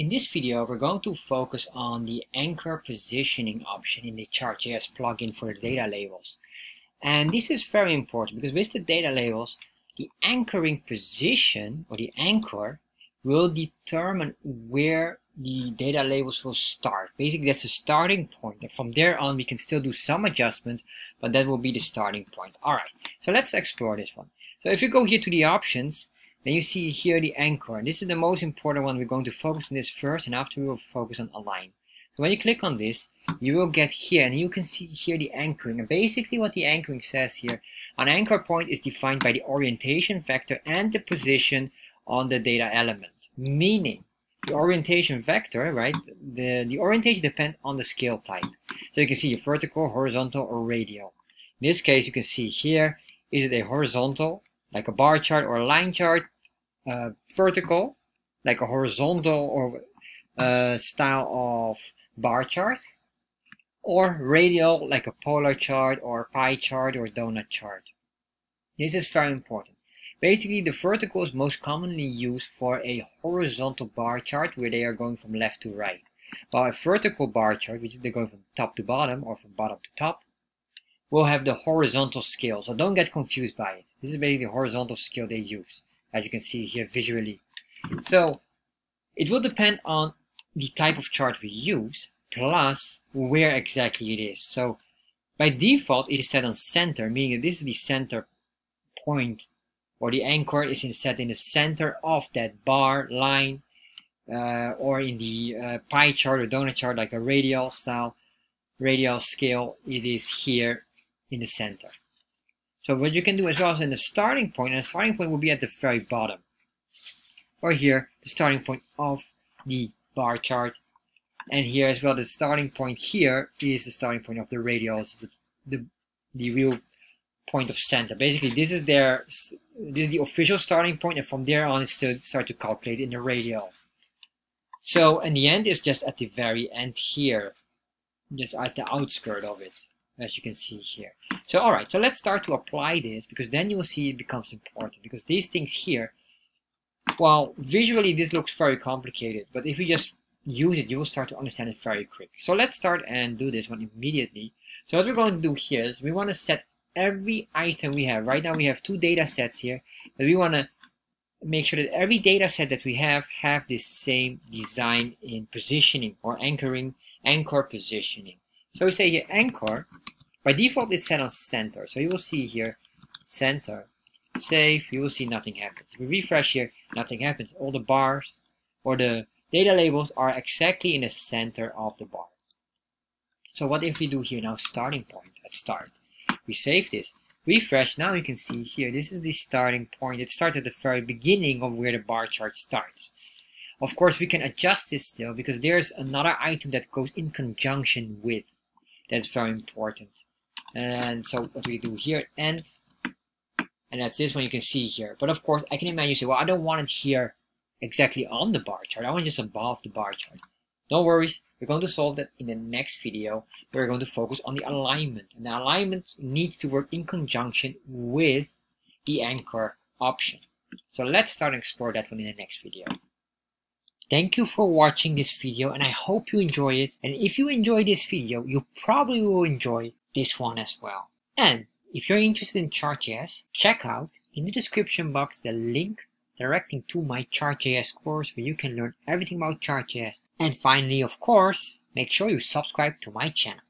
In this video, we're going to focus on the anchor positioning option in the Chart.js plugin for the data labels. And this is very important because with the data labels, the anchoring position or the anchor will determine where the data labels will start. Basically, that's the starting point. And from there on, we can still do some adjustments, but that will be the starting point. All right, so let's explore this one. So if you go here to the options, then you see here the anchor. And this is the most important one. We're going to focus on this first, and after we will focus on align. So when you click on this, you will get here, and you can see here the anchoring. And basically what the anchoring says here, an anchor point is defined by the orientation vector and the position on the data element. Meaning, the orientation vector, right, the, the orientation depends on the scale type. So you can see vertical, horizontal, or radial. In this case, you can see here, is it a horizontal, like a bar chart or a line chart, uh, vertical, like a horizontal or uh, style of bar chart, or radial, like a polar chart or pie chart or donut chart. This is very important. Basically, the vertical is most commonly used for a horizontal bar chart where they are going from left to right. While a vertical bar chart, which they're going from top to bottom or from bottom to top, will have the horizontal scale. So don't get confused by it. This is basically the horizontal scale they use, as you can see here visually. So it will depend on the type of chart we use, plus where exactly it is. So by default, it is set on center, meaning that this is the center point or the anchor is set in the center of that bar line uh, or in the uh, pie chart or donut chart like a radial style radial scale it is here in the center. So what you can do as well is in the starting point and the starting point will be at the very bottom. Or here the starting point of the bar chart. And here as well the starting point here is the starting point of the radials the, the, the real point of center. Basically, this is their this is the official starting point, and from there on, it's to start to calculate in the radial. So, in the end, is just at the very end here, just at the outskirt of it, as you can see here. So, all right, so let's start to apply this because then you will see it becomes important because these things here, well, visually this looks very complicated, but if you just use it, you will start to understand it very quick. So let's start and do this one immediately. So what we're going to do here is we want to set every item we have. Right now we have two data sets here, but we want to make sure that every data set that we have have this same design in positioning or anchoring, anchor positioning. So we say here anchor, by default it's set on center. So you will see here center, save, you will see nothing happens. If we refresh here, nothing happens. All the bars or the data labels are exactly in the center of the bar. So what if we do here now starting point at start? we save this refresh now you can see here this is the starting point it starts at the very beginning of where the bar chart starts of course we can adjust this still because there's another item that goes in conjunction with that's very important and so what do we do here end and that's this one you can see here but of course I can imagine you say well I don't want it here exactly on the bar chart I want just above the bar chart No worries, we're going to solve that in the next video. We're going to focus on the alignment. And the alignment needs to work in conjunction with the anchor option. So let's start and explore that one in the next video. Thank you for watching this video and I hope you enjoy it. And if you enjoy this video, you probably will enjoy this one as well. And if you're interested in Chart.js, check out in the description box the link directing to my Chart.js course where you can learn everything about Chart.js. And finally, of course, make sure you subscribe to my channel.